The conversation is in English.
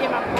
nie ma